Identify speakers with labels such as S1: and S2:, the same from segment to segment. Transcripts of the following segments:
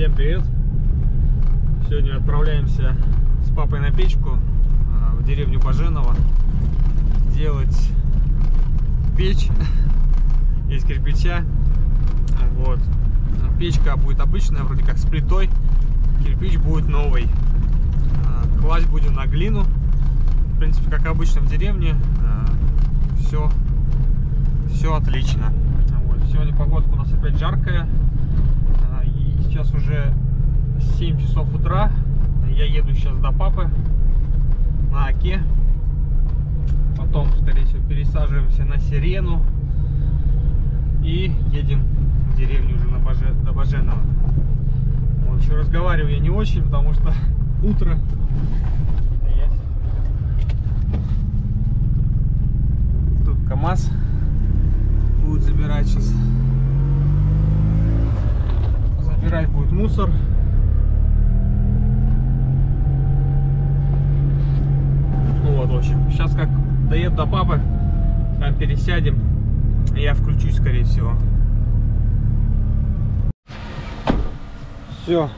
S1: Всем привет! Сегодня отправляемся с папой на печку а, в деревню Баженово делать печь из кирпича. Вот. Печка будет обычная, вроде как с плитой. Кирпич будет новый. А, Класть будем на глину. В принципе, как обычно в деревне. Все, все отлично. Вот. Сегодня погодка у нас опять жаркая. Сейчас уже 7 часов утра. Я еду сейчас до папы на Оке. Потом, скорее всего, пересаживаемся на Сирену. И едем в деревню уже на Боже... до Баженова. Вот, еще разговариваю я не очень, потому что утро. Тут КамАЗ будет забирать сейчас. Забирать будет мусор. Ну вот, в общем, сейчас как доеду до папы, там пересядем, я включусь, скорее всего. Все,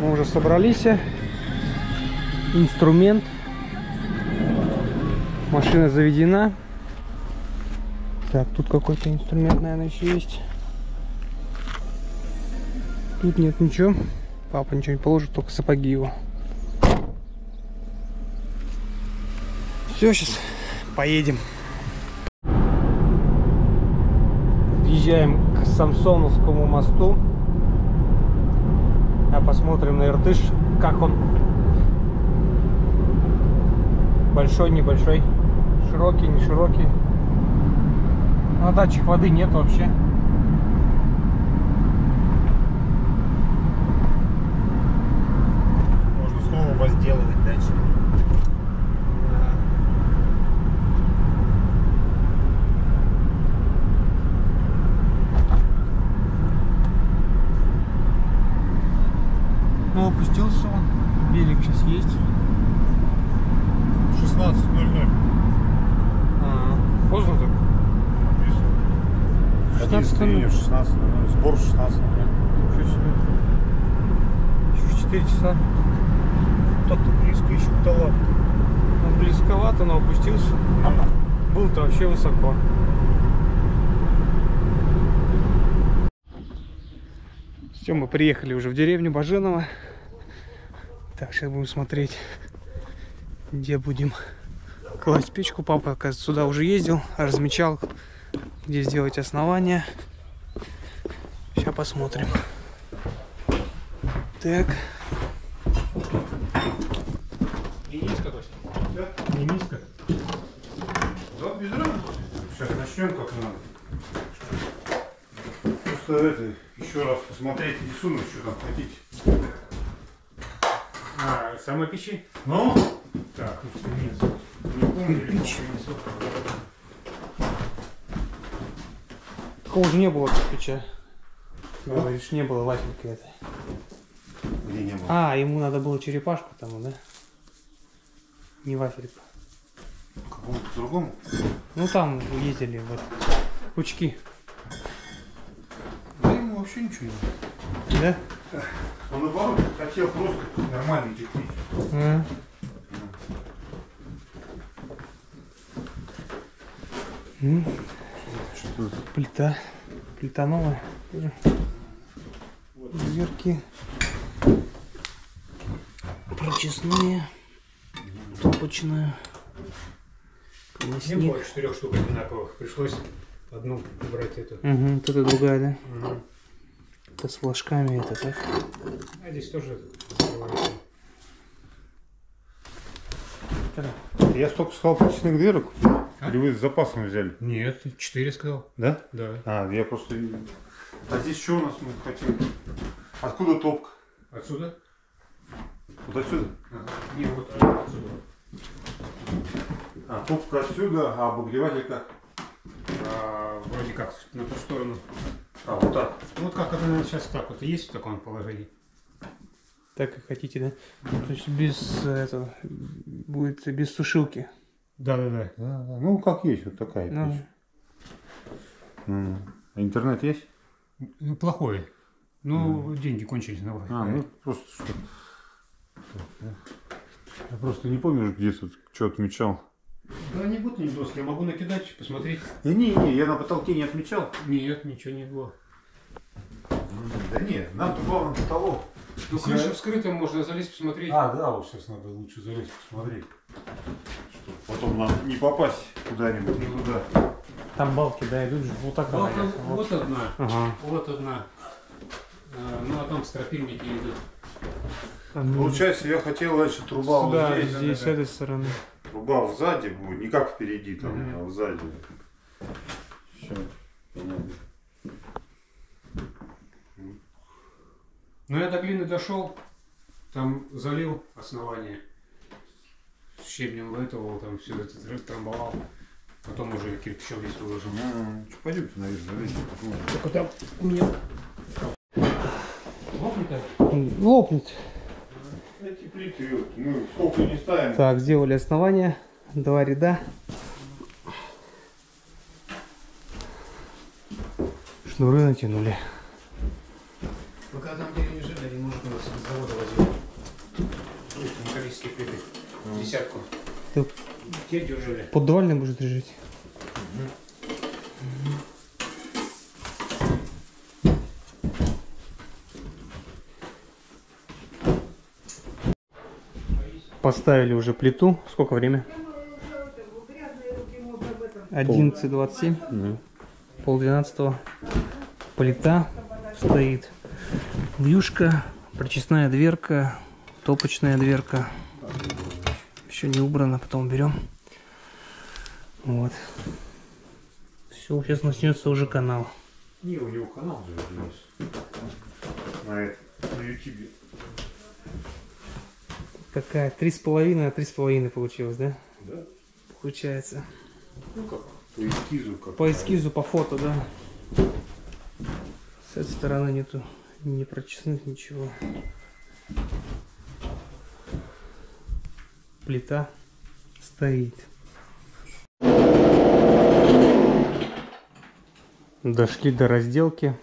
S1: мы уже собрались. Инструмент. Машина заведена. Так, тут какой-то инструмент, наверное, еще есть. Тут нет ничего. Папа ничего не положит, только сапоги его. Все, сейчас поедем. Подъезжаем к Самсоновскому мосту. А посмотрим на Иртыш, как он. Большой, небольшой, широкий, не широкий. На датчик воды нет вообще.
S2: Можно снова возделывать дальше.
S1: Ну, опустился он. Берег сейчас есть.
S2: 16.00.
S1: А, поздно так.
S2: написано.
S1: 16:00.
S2: 11 июня, 16.00. Сбор 16.00.
S1: Ничего себе. Еще в 4 часа. Ну, близковато, но опустился. Был-то вообще высоко. Все, мы приехали уже в деревню Баженово. Так, сейчас будем смотреть, где будем класть печку. Папа, оказывается, сюда уже ездил, размечал, где сделать основание. Сейчас посмотрим. Так. Не низко, Кость? Не низко?
S2: Да, без разницы. Сейчас начнем как надо. Просто это, посмотреть рисунок, что там хотите.
S1: А, самой печи?
S2: Ну?
S1: Так, ну что нет. Не помню.
S2: Кирпич.
S1: Такого же не было кирпича. Говоришь, не было вафельки этой.
S2: Где не было?
S1: А, ему надо было черепашку тому, да? Не вафельку.
S2: Какому-то другому?
S1: Ну там ездили вот пучки,
S2: вообще ничего не
S1: да?
S2: Он наоборот хотел просто нормальный кирпич.
S1: А. М,
S2: Что
S1: Плита. Плита новая. тоже. Дверки. Прочесные. Топочная.
S3: Не было четырех штук одинаковых. Пришлось одну брать эту.
S1: Угу, вот это другая, да? Это с флажками, это так?
S3: А здесь тоже
S2: Я столько сказал прочных дверок. Или вы с запасом взяли?
S3: Нет, четыре сказал.
S2: Да?
S3: Да.
S2: А, я просто... А здесь что у нас мы хотим? Откуда топка?
S3: Отсюда?
S2: Вот отсюда?
S3: Ага. Не, вот отсюда.
S2: А, топка отсюда, а обогреватель как?
S3: А, вроде как на ту сторону.
S2: А, вот так.
S3: Ну, Вот как это наверное, сейчас так вот и есть в таком положении.
S1: Так как хотите, да? Ну, То есть без э, этого будет без сушилки.
S3: Да, да, да.
S2: Да, да. Ну, как есть, вот такая
S1: Ну,
S2: печь. А интернет есть?
S3: Ну, плохой. Ну, деньги кончились на.
S2: А, ну просто что. Я просто не помню, где тут что отмечал.
S3: Да не будет ни доски, я могу накидать, посмотреть.
S2: Да не, не, я на потолке не отмечал.
S3: Нет, ничего не было.
S2: Да не, нам главное потолок.
S3: Ну, крыша вскрыта, можно залезть посмотреть.
S2: А, да, вот сейчас надо лучше залезть посмотреть. Чтоб потом нам не попасть куда-нибудь, никуда.
S1: Там балки, да, идут же вот так
S3: Вот,
S1: надо.
S3: вот одна,
S1: Ага.
S3: вот одна. А, ну, а там стропильники идут.
S2: Получается, я хотел, значит, труба
S1: Сюда,
S2: вот здесь.
S1: здесь, с этой стороны.
S2: Труба сзади будет, не как впереди там,
S3: Мгм.
S2: а сзади. Все, понятно.
S3: Ну, я до глины дошел, там залил основание. С щебнем этого, там все это трамбовал. Потом уже кирпичом весь выложил.
S2: Ну, что, пойдемте наверх, залезем, посмотрим.
S3: Только там у меня... Лопнет
S1: Лопнет.
S2: Плиты, мы сколько не ставим.
S1: Так, сделали основание. Два ряда. Шнуры натянули.
S3: Когда там в деревне жили, один мужик у нас с завода возил. Металлические плиты. Десятку.
S1: Ты
S3: Те держали.
S1: поддувальный будешь держать? Поставили уже плиту. Сколько время? 11.27. Пол двенадцатого. Плита стоит. Вьюшка, прочистная дверка, топочная дверка. Еще не убрано, потом берем. Вот. Все, сейчас начнется уже канал.
S2: Не, у него канал же есть. На, это, на ютубе.
S1: Какая? Три с половиной, три с половиной получилось, да?
S2: Да?
S1: Получается.
S2: Ну как, по эскизу как.
S1: По эскизу, по фото, да. С этой стороны нету не прочистных ничего. Плита стоит. Дошли до разделки.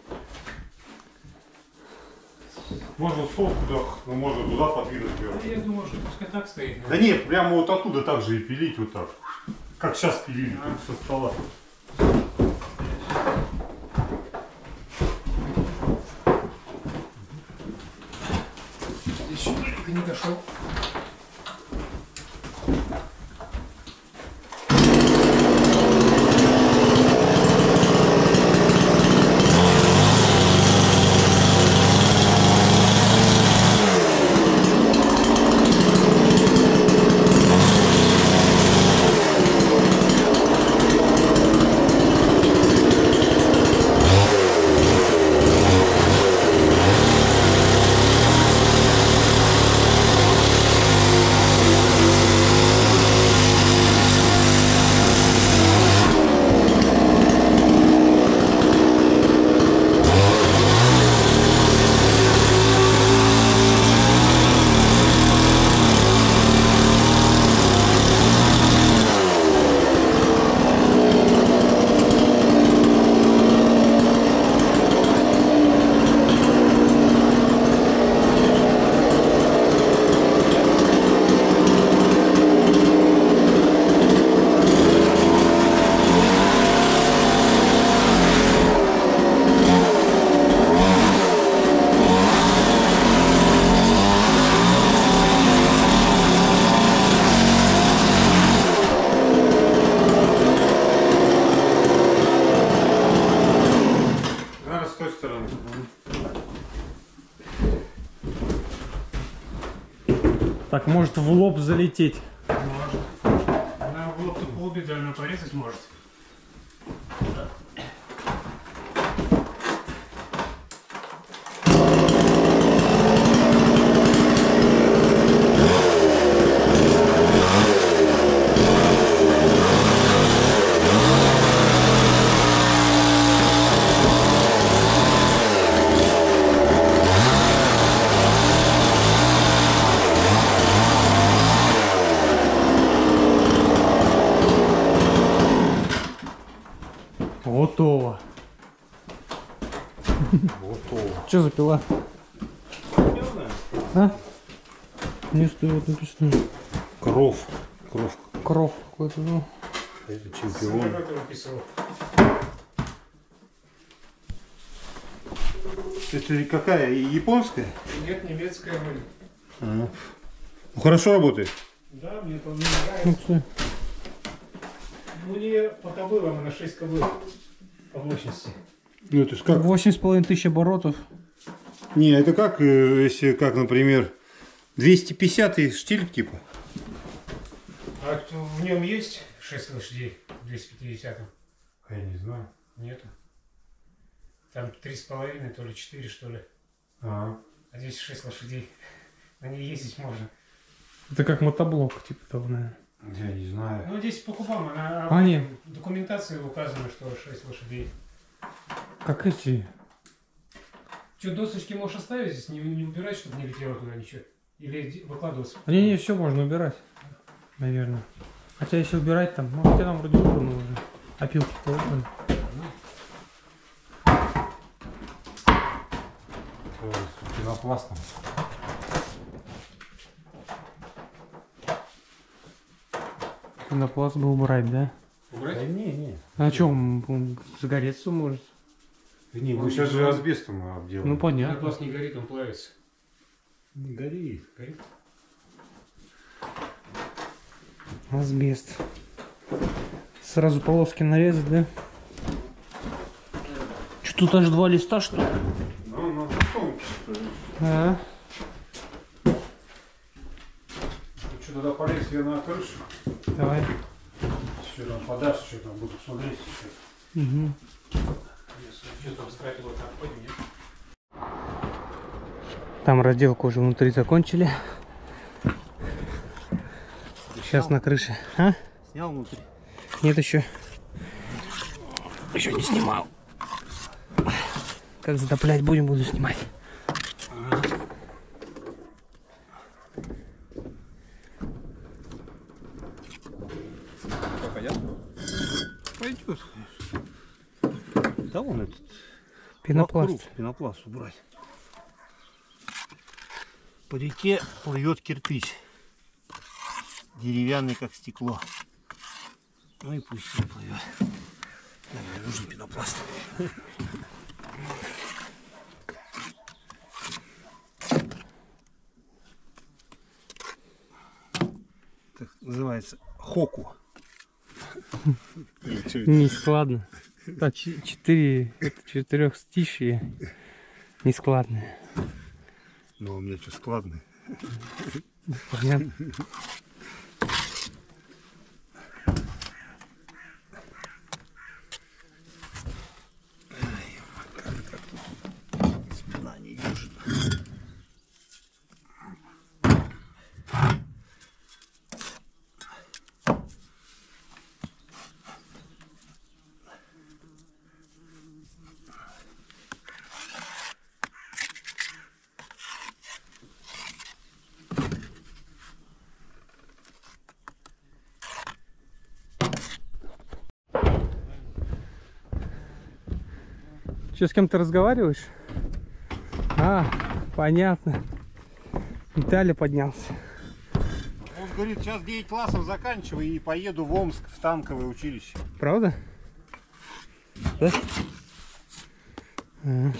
S2: Стол туда, ну можно туда подвинуть.
S3: Я думаю, что пускай так стоит.
S2: Да нет, прямо вот оттуда так же и пилить вот так. Как сейчас пилили, только со стола.
S3: Еще маленько не дошел.
S2: Наверное, с той стороны.
S1: Так, может в лоб залететь.
S3: Может. Она в лоб тут полбеды, она порезать может.
S1: Что за пила? А? Не стоит написано.
S2: Кров. Кров.
S1: Кров какой-то, ну.
S2: Это чемпион. Это какая? Японская?
S3: Нет, немецкая вроде.
S2: Ну, хорошо работает.
S3: Да, мне это не
S1: Ну,
S3: нравится.
S1: что?
S3: У нее по кобылам на 6 кобыл по мощности.
S2: Ну, это как?
S1: Восемь с половиной тысяч оборотов.
S2: Не, это как, э, если, как, например, 250 и штиль типа?
S3: А кто- в нем есть 6 лошадей в 250
S2: Я не знаю.
S3: Нету. Там три с половиной, то ли 4, что ли.
S2: А,
S3: А здесь 6 лошадей. На ней ездить можно.
S1: Это как мотоблок, типа того, наверное.
S2: я не знаю.
S3: Ну, здесь по кубам, она,
S1: А, нет.
S3: в документации указано, что 6 лошадей.
S1: Как эти.
S3: Что, досочки можешь оставить здесь, не, не убирать, чтобы не летело туда ничего? Или выкладываться?
S1: Не-не, все можно убирать. Наверное. Хотя если убирать там, ну хотя там вроде убрано уже. Опилки-то убраны.
S2: Пенопластом.
S1: Пенопласт бы убрать, да?
S3: Убрать?
S2: не, не.
S1: А что, он, он загореться может?
S2: Не, мы сейчас же асбестом обделаем.
S1: Ну понятно.
S3: Пенопласт не горит, он плавится.
S2: не горит.
S3: Горит?
S1: Асбест. Сразу полоски нарезать, да? Что тут аж два листа, что ли?
S2: Ну, ну, тонкий.
S1: А,
S2: Ты что, туда полез я на крышу?
S1: давай.
S2: Что там подашь, что там буду смотреть.
S1: Угу.
S3: Там
S1: разделку уже внутри закончили. Сейчас на крыше. А?
S2: Снял внутри.
S1: Нет еще. Еще не снимал. Как затоплять будем, буду снимать.
S2: Пойдет. Да вон этот.
S1: Пенопласт.
S2: вокруг Пенопласт убрать. По реке плывет кирпич. Деревянный, как стекло. Ну и пусть себе плывет. Мне нужен пенопласт. Так называется хоку.
S1: Не ч- четыре, это четырехстишие. Нескладное.
S2: Но у меня что складный.
S1: Понятно. Че, с кем ты разговариваешь? А, понятно. Виталий поднялся.
S2: Он говорит, сейчас 9 классов заканчиваю и поеду в Омск в танковое училище.
S1: Правда? Да? А,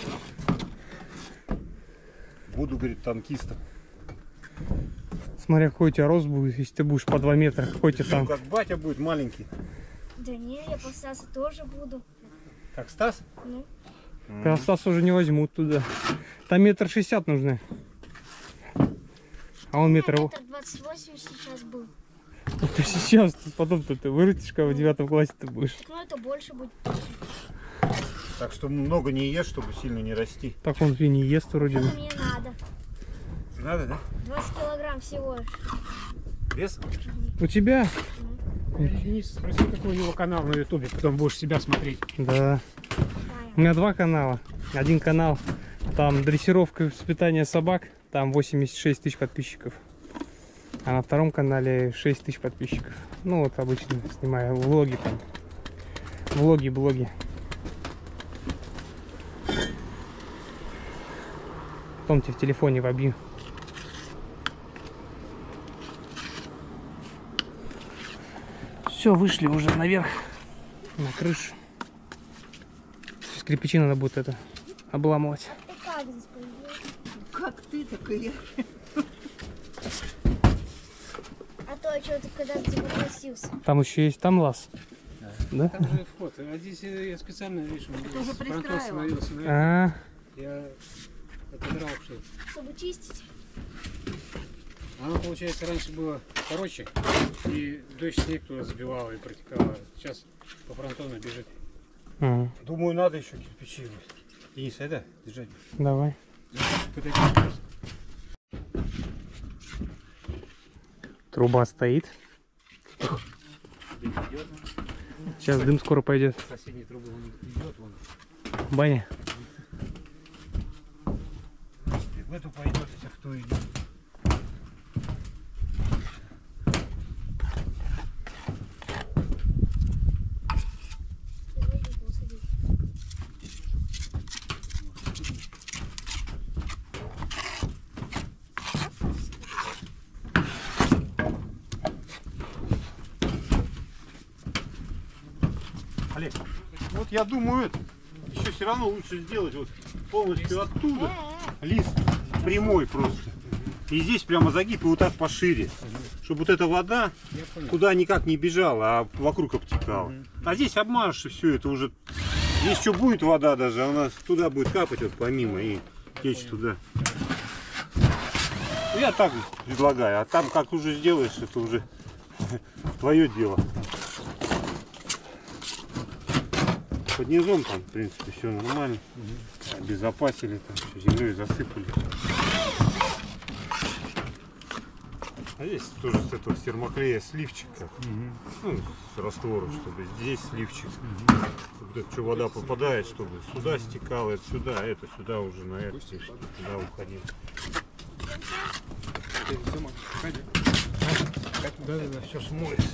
S2: Буду, говорит, танкистом.
S1: Смотря какой у тебя рост будет, если ты будешь по 2 метра, какой тебе
S2: Ну,
S1: там.
S2: как батя будет маленький.
S4: Да не, я по Стасу тоже буду.
S2: Как Стас?
S4: Ну,
S1: Тебя Стас уже не возьмут туда. Там метр шестьдесят нужны. А он метр... во-
S4: метр двадцать восемь сейчас был.
S1: Ну, ты сейчас, потом-то ты вырастешь, когда в девятом классе ты будешь.
S4: Так, ну это больше будет.
S2: Так что много не ешь, чтобы сильно не расти.
S1: Так он и не ест вроде бы.
S4: Мне надо?
S2: Надо, да?
S4: 20 килограмм всего.
S2: Вес?
S1: У тебя?
S3: Денис, спроси, какой у него канал на ютубе, потом будешь себя смотреть.
S1: Да. У меня два канала. Один канал, там дрессировка и воспитание собак, там 86 тысяч подписчиков. А на втором канале 6 тысяч подписчиков. Ну вот обычно снимаю влоги там. Влоги, блоги. Тебе в телефоне вобью. Все, вышли уже наверх, на крышу. Сейчас кирпичи надо будет это обламывать.
S4: Как здесь появилась?
S5: Как ты, так и я.
S4: А то что ты когда-то попросился.
S1: Там еще есть, там лаз. Да?
S3: Там же вход. А здесь я специально, видишь, он
S5: Ты уже
S3: фронтон
S5: пристраивал.
S3: становился. наверх.
S1: А,
S3: Я отодрал все.
S4: Чтобы чистить.
S3: Оно, получается, раньше было короче, и дождь снег туда забивал и протекало. Сейчас по фронтону бежит.
S1: М,
S2: Думаю, надо еще кирпичи. Денис, это держать.
S1: давай. Труба стоит. Сейчас дым скоро пойдет.
S3: Соседней трубы он идет, вон.
S1: Баня.
S2: В эту пойдет, если в ту идет. Думаю, это еще все равно лучше сделать вот полностью оттуда. Лист прямой просто. И здесь прямо загиб и вот так пошире. Чтобы вот эта вода куда никак не бежала, а вокруг обтекала. А здесь обмажешь и все, это уже... Здесь что будет вода даже, а у нас туда будет капать вот помимо и течь туда. Я так предлагаю, а там как уже сделаешь, это уже твое дело. Под низом там, в принципе, все нормально. Обезопасили, там все землей засыпали. А здесь тоже с этого термоклея сливчик, как, ну, с раствором, чтобы здесь сливчик. Вот это что вода попадает, чтобы сюда стекала, это сюда, а это сюда уже на это, и туда уходило.
S3: Да, да, да.
S2: Все смоется.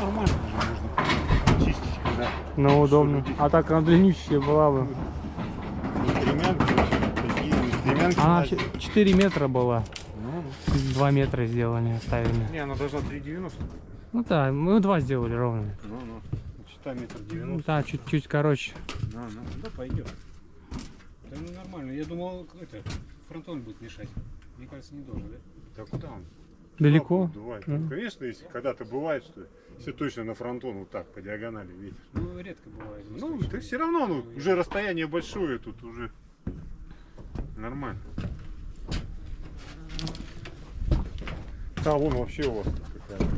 S2: Нормально уже можно чистить, когда
S1: Ну, удобно. А так она длиннющая была бы. Она
S2: надо.
S1: 4 метра была.
S2: Ну,
S1: 2 метра сделали, оставили.
S2: не, она должна 3,90.
S1: Ну да, мы два сделали ровно.
S2: Ну, ну. Считай метр
S1: Ну
S2: 90.
S1: да, чуть-чуть короче.
S2: Ну, ну, да пойдет.
S3: Да ну нормально. Я думал, это, фронтон будет мешать. Мне кажется, не должен, да?
S2: Да куда он?
S1: Далеко. Мгм.
S2: Ну, конечно, если когда-то бывает, что все точно на фронтон вот так по диагонали ветер.
S3: Ну, редко бывает.
S2: Ну, ты все равно, ну, уже расстояние большое, тут уже нормально. Да, вон вообще у вас тут какая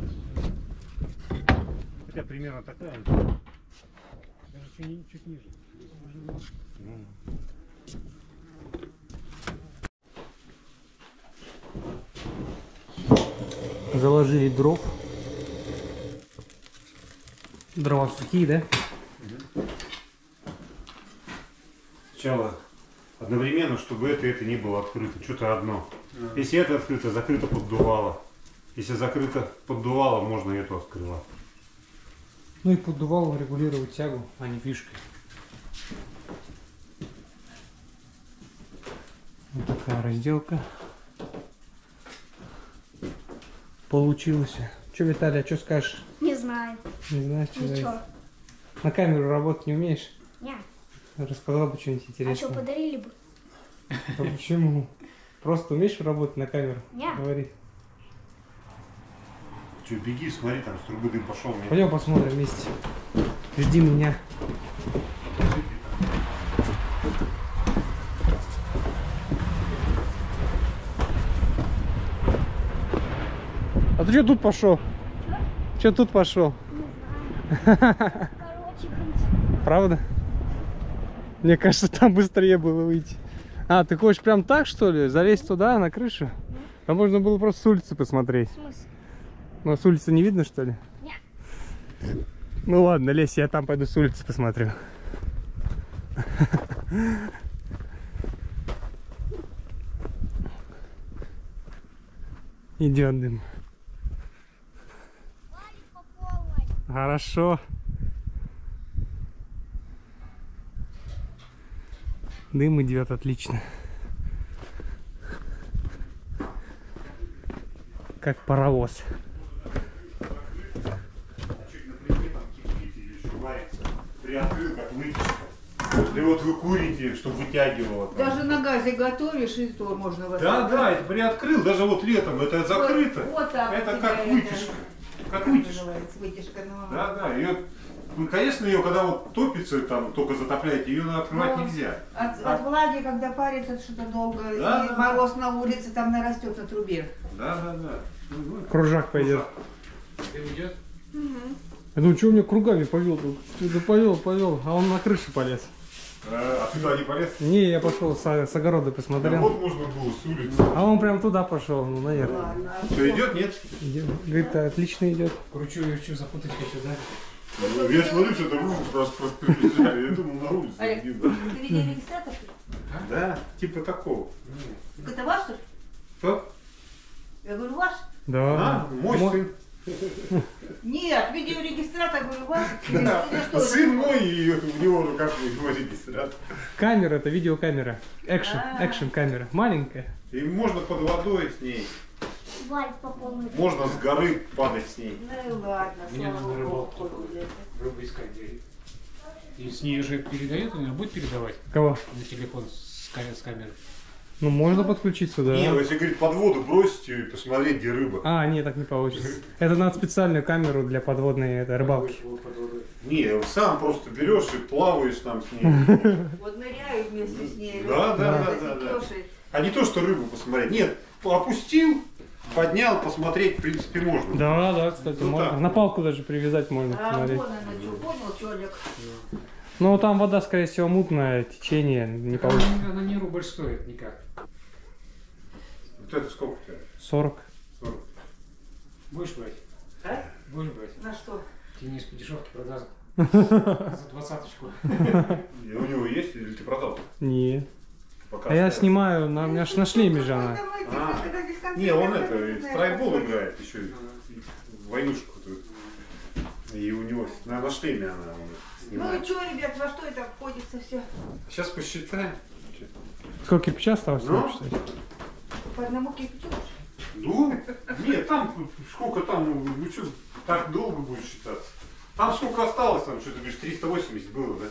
S2: Хотя примерно такая.
S3: Даже чуть, чуть ниже.
S2: Ну,
S1: Заложили дров. Дрова сухие, да?
S2: Сначала одновременно, чтобы это и это не было открыто, что-то одно. Если это открыто, закрыто поддувало. Если закрыто поддувало, можно эту открывать.
S1: Ну и поддувалом регулировать тягу, а не фишкой. Вот такая разделка. Получилось. Че, Виталий, а что скажешь?
S4: Не знаю.
S1: Не знаешь, что
S4: Ничего.
S1: говорить? На камеру работать не умеешь?
S4: Не.
S1: Рассказал бы что-нибудь
S4: А что,
S1: интересное.
S4: подарили бы?
S1: А почему? Просто умеешь работать на камеру?
S4: Не.
S1: Говори.
S2: Че, беги, смотри, там с трубы дым пошел. мне
S1: Пойдем посмотрим вместе. Жди меня. Ты что тут пошел? Что тут пошел?
S4: Короче,
S1: Правда? Мне кажется, там быстрее было выйти. А, ты хочешь прям так, что ли? Залезть туда, на крышу? А можно было просто с улицы посмотреть.
S4: смысле?
S1: Ну, с улицы не видно, что ли? Ну ладно, лезь, я там пойду с улицы посмотрю. Идет дым. Хорошо. Дым идет отлично. Как паровоз.
S2: Чуть на плите там кипит или еще варится. Приоткрыл, как выпечка. И вот вы курите, чтобы вытягивало. там.
S5: Даже на газе готовишь, и то можно вот
S2: Да,
S5: так.
S2: да, это приоткрыл, даже вот летом, это закрыто.
S5: Вот, вот так
S2: это как
S5: это-
S2: вытяжка. Как
S5: Как
S2: вытяжка.
S5: Вытяжка, ну.
S2: Да, да, ее, ну, конечно, ее, когда вот топится, там, только затопляете, ее открывать
S5: Ну,
S2: нельзя.
S5: От,
S2: А-
S5: от влаги, когда парится что-то долго,
S2: Да,
S5: и
S2: да,
S5: мороз на улице, там нарастет на трубе.
S2: Да, да, да. Ну, ну,
S1: Кружак пойдет.
S3: Ты уйдет?
S1: Я думаю, что меня кругами повел? Повел, повел, а он на крышу полез.
S2: А, а ты туда не полез?
S1: Не, я пошел с, с огорода
S2: Да
S1: посмотрел.
S2: вот можно было с улицы.
S1: А он прям туда пошел, ну, наверное.
S5: Ладно.
S2: Что, идет, нет?
S1: Идет. Говорит, отлично идет.
S3: Кручу хочу запутать хочу, да?
S2: Ну, Я смотрю, что там руку просто просто прибежали. Я думал, на улице
S5: Олег,
S2: да.
S5: Ты видел регистратор?
S2: Да, типа такого.
S5: Так Это ваш, что ли?
S2: Что?
S5: Я говорю, ваш?
S1: Да.
S2: А, мой
S1: Мо-
S2: сын.
S5: Нет, видеорегистратор, говорю, что это?
S2: Сын мой, и у него ну, как вы говорите, регистратор.
S1: Камера, это видеокамера. Экшн,
S5: А.
S1: экшн камера. Маленькая.
S2: И можно под водой с ней.
S4: По.
S2: Можно с горы падать с ней.
S5: Ну и ладно,
S3: Мне
S5: богу.
S3: рыбалку Рыбу искать где. И с ней же передает, он будет передавать
S1: Кого?
S3: на телефон с, ка- с камеры.
S1: Ну, можно подключиться, да.
S2: Не, ну если говорит под воду бросить ее и посмотреть, где рыба.
S1: А, нет, так не получится. Это надо специальную камеру для подводной это, рыбалки.
S2: Не, сам просто берешь и плаваешь там с ней.
S5: Вот ныряю вместе с ней.
S2: Да, да, да, да, да. А не то, что рыбу посмотреть. Нет, опустил, поднял, посмотреть, в принципе, можно.
S1: Да, да, кстати,
S2: Ну,
S1: можно.
S2: так.
S1: На палку даже привязать можно
S5: А
S1: посмотреть.
S5: вон она, что, понял, чолик?
S1: Ну, там вода, скорее всего, мутная, течение не получится.
S3: она не рубль стоит никак.
S2: Вот это сколько у тебя?
S1: 40.
S2: 40.
S3: Будешь брать?
S5: А?
S3: Будешь брать?
S5: На что?
S3: Денис по дешевке продаст. За двадцаточку.
S2: И у него есть или ты продал?
S1: Не.
S2: Пока
S1: А я снимаю, на, у меня ж на шлеме же она.
S2: А. Не, он это, страйкбол играет еще, и в войнушку тут. И у него на, на шлеме она он
S5: Ну
S2: снимает.
S5: и что, ребят, во что это обходится все?
S2: Сейчас посчитаем.
S1: Сколько кирпича осталось?
S2: Ну?
S5: По одному кирпичу?
S2: Ну, нет, там сколько там, ну что, так долго будет считаться. Там сколько осталось, там что ты говоришь, 380 было, да?